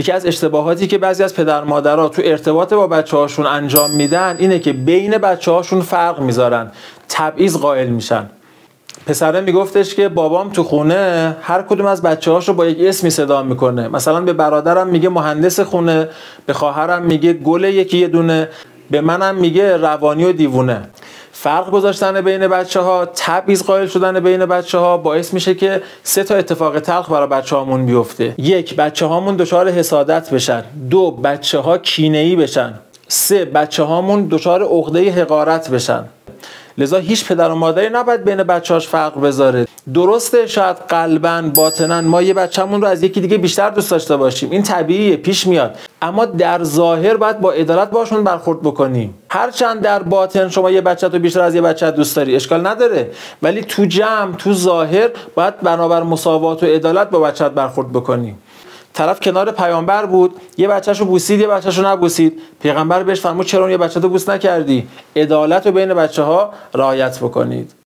یکی از اشتباهاتی که بعضی از پدر مادرها تو ارتباط با بچه هاشون انجام میدن اینه که بین بچه هاشون فرق می‌ذارن تبعیض قائل میشن. پسره میگفتش که بابام تو خونه هر کدوم از بچه هاشو با یک اسمی صدا می‌کنه. مثلا به برادرم میگه مهندس خونه به خواهرم میگه گل یکی یه دونه به منم میگه روانی و دیوونه. فرق گذاشتن بین بچه ها تبعیض قائل شدن بین بچه ها باعث میشه که سه تا اتفاق تلخ برای بچه هامون بیفته. یک بچه هامون دچار حسادت بشن. دو بچه ها کینه ای بشن. سه بچه هامون دچار عقده حقارت بشن. لذا هیچ پدر و مادری نباید بین بچه‌هاش فرق بذاره. درسته شاید قلبا باطنا ما یه بچه‌مون رو از یکی دیگه بیشتر دوست داشته باشیم. این طبیعیه پیش میاد. اما در ظاهر باید با عدالت باشون برخورد بکنیم هرچند در باطن شما یه بچه تو بیشتر از یه بچه دوست داری اشکال نداره. ولی تو جمع تو ظاهر باید بنابر مساوات و عدالت با بچت برخورد بکنیم طرف کنار پیامبر بود یه بچهشو بوسید یه بچهشو نبوسید. پیغمبر بهش فرمود چرا یه بچه تو بوس نکردی؟ عدالت رو بین بچه ها رعایت بکنید.